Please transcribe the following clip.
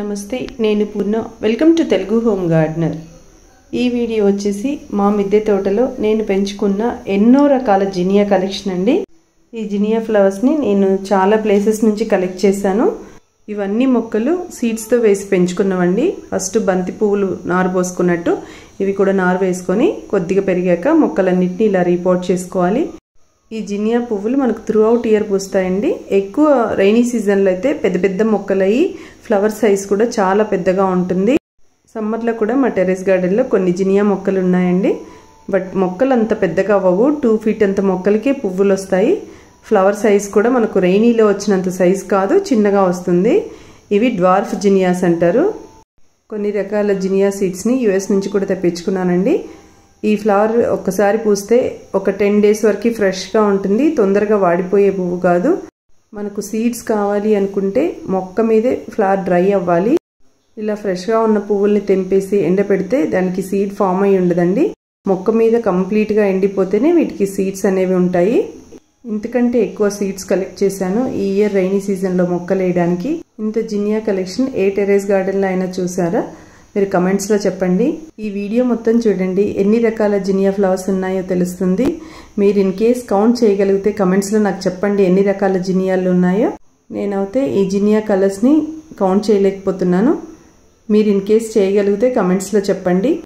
నమస్తే నేను Purna. Welcome to Telugu home gardener. ఈ వీడియో వచ్చేసి మా మిద్దె తోటలో నేను పెంచుకున్న ఎన్నో రకాల జినియా కలెక్షన్ అండి. ఈ జినియా ఫ్లవర్స్ని నేను చాలా ప్లేసెస్ నుంచి కలెక్ట్ చేశాను. ఇవన్నీ మొక్కలు సీడ్స్తో వేసి పెంచుకున్నవండి. ఫస్ట్ బంతి పువ్వులు నారు పోసుకున్నట్టు ఇవి కూడా నారు వేసుకొని కొద్దిగా పెరిగాక మొక్కలన్నింటినీ ఇలా రీపోర్ట్ చేసుకోవాలి. ఈ జినియా పువ్వులు మనకు త్రూ అవుట్ ఇయర్ పూస్తాయండి. ఎక్కువ రైనీ సీజన్లో అయితే పెద్ద పెద్ద మొక్కలయ్యి ఫ్లవర్ సైజ్ కూడా చాలా పెద్దగా ఉంటుంది. సమ్మర్లో కూడా మా టెరెస్ గార్డెన్లో కొన్ని జినియా మొక్కలు ఉన్నాయండి. బట్ మొక్కలు అంత పెద్దగా అవ్వవు. టూ ఫీట్ అంత మొక్కలకే పువ్వులు వస్తాయి. ఫ్లవర్ సైజ్ కూడా మనకు రైనీలో వచ్చినంత సైజ్ కాదు చిన్నగా వస్తుంది. ఇవి డ్వార్ఫ్ జినియాస్ అంటారు. కొన్ని రకాల జినియా సీడ్స్ని యుఎస్ నుంచి కూడా తెప్పించుకున్నానండి. ఈ ఫ్లవర్ ఒక్కసారి పూస్తే ఒక టెన్ డేస్ వరకు ఫ్రెష్గా ఉంటుంది. తొందరగా వాడిపోయే పువ్వు కాదు. మనకు సీడ్స్ కావాలి అనుకుంటే మొక్క మీదే ఫ్లవర్ డ్రై అవ్వాలి. ఇలా ఫ్రెష్గా ఉన్న పువ్వుల్ని తెంపేసి ఎండపెడితే దానికి సీడ్ ఫామ్ అయి ఉండదండి. మొక్క మీద కంప్లీట్గా ఎండిపోతేనే వీటికి సీడ్స్ అనేవి ఉంటాయి. ఇంతకంటే ఎక్కువ సీడ్స్ కలెక్ట్ చేశాను ఈ ఇయర్ రైనీ సీజన్లో మొక్కలు వేయడానికి ఇంత జినియా కలెక్షన్ ఏ టెరెస్ గార్డెన్లో అయినా చూసారా? మీరు కమెంట్స్లో చెప్పండి. ఈ వీడియో మొత్తం చూడండి. ఎన్ని రకాల జినియా ఫ్లవర్స్ ఉన్నాయో తెలుస్తుంది. మీరు ఇన్ కేస్ కౌంట్ చేయగలిగితే కమెంట్స్లో నాకు చెప్పండి ఎన్ని రకాల జినియాలు ఉన్నాయో. నేనైతే ఈ జినియా కలర్స్ని కౌంట్ చేయలేకపోతున్నాను. మీరు ఇన్ కేస్ చేయగలిగితే కమెంట్స్లో చెప్పండి.